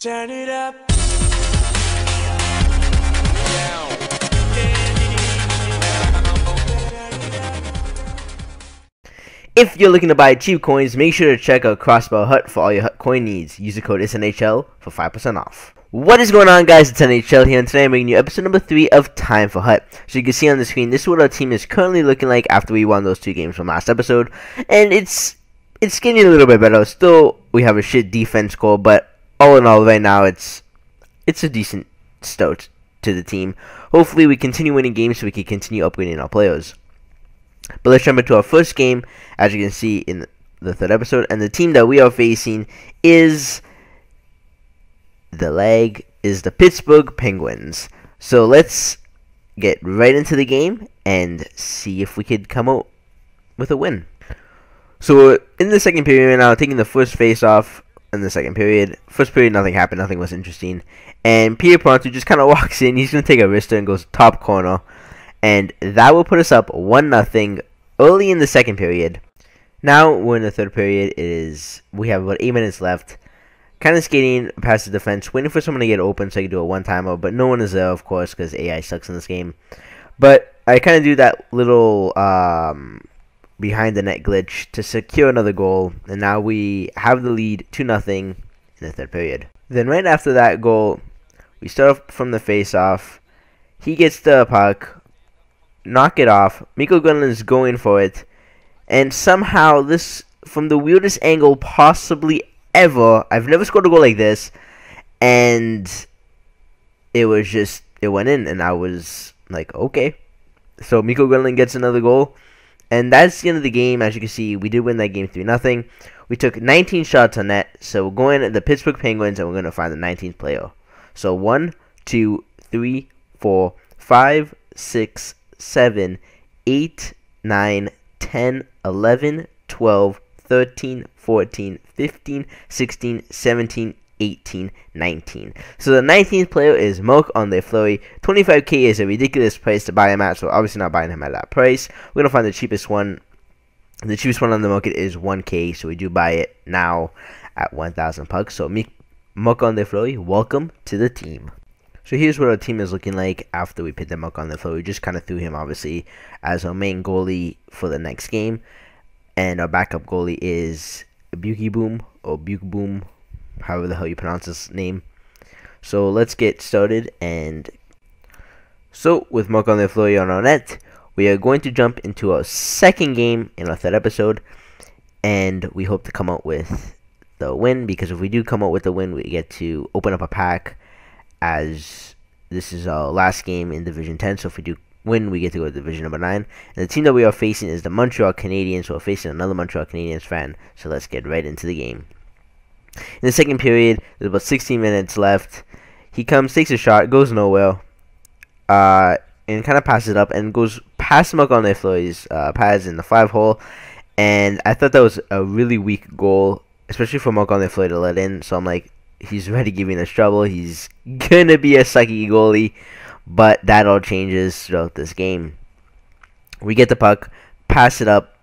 Turn it up. If you're looking to buy cheap coins, make sure to check out Crossbow Hut for all your Hut coin needs. Use the code SNHL for 5% off. What is going on guys, ItzNHL here and today I'm bringing you episode number 3 of Time for Hut. So you can see on the screen, this is what our team is currently looking like after we won those two games from last episode. And it's it's getting a little bit better. Still, we have a shit defense score, but all in all, right now, it's it's a decent start to the team. Hopefully, we continue winning games so we can continue upgrading our players. But let's jump into our first game, as you can see in the third episode. And the team that we are facing is the leg is the Pittsburgh Penguins. So let's get right into the game and see if we could come out with a win. So in the second period right now, taking the first face off in the second period. First period, nothing happened. Nothing was interesting. And Peter Pronto just kind of walks in. He's going to take a wrister and goes top corner. And that will put us up 1 nothing early in the second period. Now we're in the third period. It is we have about 8 minutes left. Kind of skating past the defense, waiting for someone to get open so I can do a one-timer. But no one is there, of course, because AI sucks in this game. But I kind of do that little um, behind the net glitch to secure another goal, and now we have the lead 2 nothing in the third period. Then right after that goal, we start off from the face-off. He gets the puck, knock it off. Miko Gunlin is going for it, and somehow this, from the weirdest angle possibly ever, I've never scored a goal like this, and it was just it went in, and I was like, okay. So Miko Gunlin gets another goal. And that's the end of the game. As you can see, we did win that game 3 nothing. We took 19 shots on net. So we're going to the Pittsburgh Penguins and we're going to find the 19th player. So 1, 2, 3, 4, 5, 6, 7, 8, 9, 10, 11, 12, 13, 14, 15, 16, 17, 18, 19. So the 19th player is Marc Andre Fleury. 25k is a ridiculous price to buy him at, so obviously not buying him at that price. We're going to find the cheapest one. The cheapest one on the market is 1k, so we do buy it now at 1,000 pucks. So Marc Andre Fleury, welcome to the team. So here's what our team is looking like after we put them Marc Andre Fleury. We just kind of threw him, obviously, as our main goalie for the next game. And our backup goalie is Buki Boom, or Buke Boom, however the hell you pronounce his name. So let's get started and so with Marc Andre Fleury on our net, we are going to jump into our second game in our third episode and we hope to come out with the win because if we do come out with the win we get to open up a pack as this is our last game in Division 10 so if we do win we get to go to Division number 9 and the team that we are facing is the Montreal Canadiens we're facing another Montreal Canadiens fan so let's get right into the game. In the second period, there's about 16 minutes left. He comes, takes a shot, goes nowhere, uh, and kind of passes it up and goes past Marc Andre Fleury's uh, pads in the five hole. And I thought that was a really weak goal, especially for Marc Andre Fleury to let in. So I'm like, he's ready giving us trouble. He's gonna be a sucky goalie, but that all changes throughout this game. We get the puck, pass it up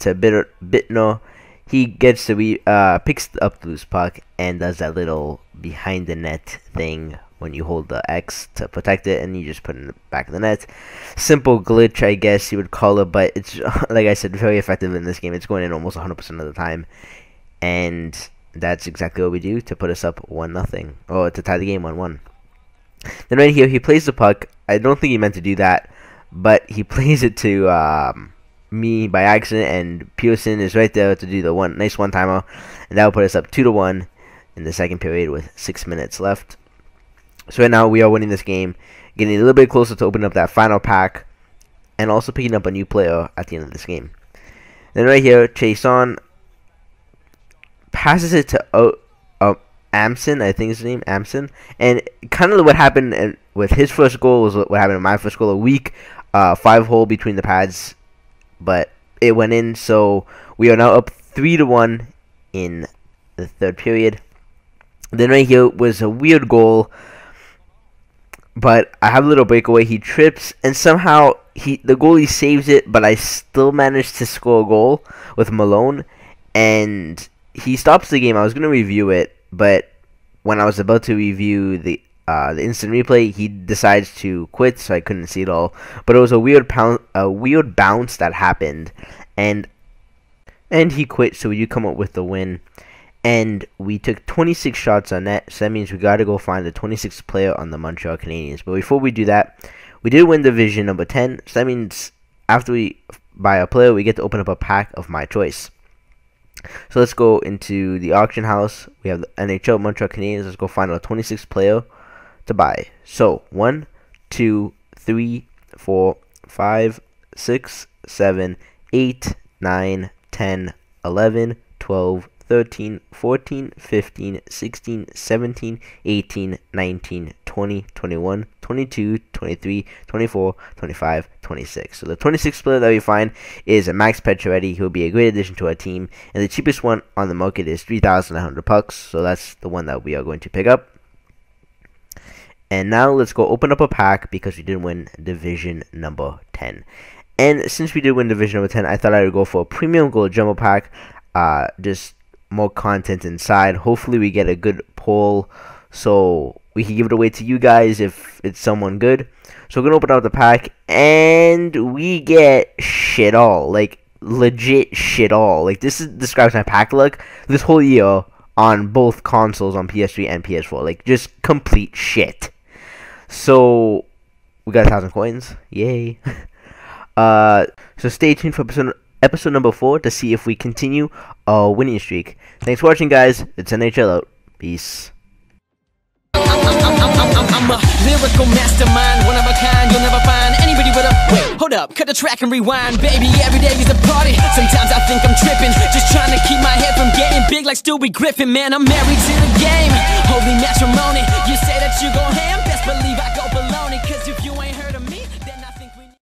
to Bittner he gets to be uh picks up the loose puck and does that little behind the net thing when you hold the X to protect it and you just put it in the back of the net. Simple glitch, I guess you would call it, but it's like I said, very effective in this game. It's going in almost 100% of the time, and that's exactly what we do to put us up one nothing or to tie the game one one. Then right here, he plays the puck. I don't think he meant to do that, but he plays it to um, me by accident, and Pearson is right there to do the one nice one timer, and that will put us up two to one in the second period with six minutes left. So right now we are winning this game, getting a little bit closer to opening up that final pack, and also picking up a new player at the end of this game. Then right here, Chiasson passes it to uh, uh, Amson, I think his name, Amson, and kind of what happened with his first goal was what happened in my first goal. A weak uh, five hole between the pads but it went in. So we are now up three to one in the third period. Then right here was a weird goal, but I have a little breakaway. He trips and somehow he the goalie saves it, but I still managed to score a goal with Malone, and he stops the game. I was gonna review it, but when I was about to review the uh, the instant replay, he decides to quit, so I couldn't see it all. But it was a weird pound, a weird bounce that happened, and and he quit. So you come up with the win, and we took 26 shots on net. So that means we got to go find the 26th player on the Montreal Canadiens. But before we do that, we did win division number 10. So that means after we buy a player, we get to open up a pack of my choice. So let's go into the auction house. We have the NHL Montreal Canadiens. Let's go find our 26th player to buy. So one, two, three, four, five, six, seven, eight, nine, ten, eleven, twelve, 13, 14, 15, 16, 17, 18, 19, 20, 21, 22, 23, 24, 25, 26. So the 26th player that we find is Max Pacioretty. He'll be a great addition to our team. And the cheapest one on the market is 3,100 bucks. So that's the one that we are going to pick up. And now let's go open up a pack because we did win division number 10. And since we did win division number 10, I thought I would go for a premium gold jumbo pack. Uh, just more content inside. Hopefully we get a good pull so we can give it away to you guys if it's someone good. So we're gonna open up the pack and we get shit all. Like legit shit all. Like this is describes my pack luck this whole year on both consoles on PS3 and PS4. Like just complete shit. So we got a thousand coins. Yay. uh so stay tuned for episode episode number four to see if we continue our winning streak. Thanks for watching, guys. ItzNHL out. Peace. I'm a lyrical mastermind, one of a kind. You'll never find anybody with a. Hold up, cut the track and rewind, baby. Every day is a party. Sometimes I think I'm tripping, just trying to keep my head from getting big like Stewie Griffin. Man, I'm married to the game. Holy matrimony.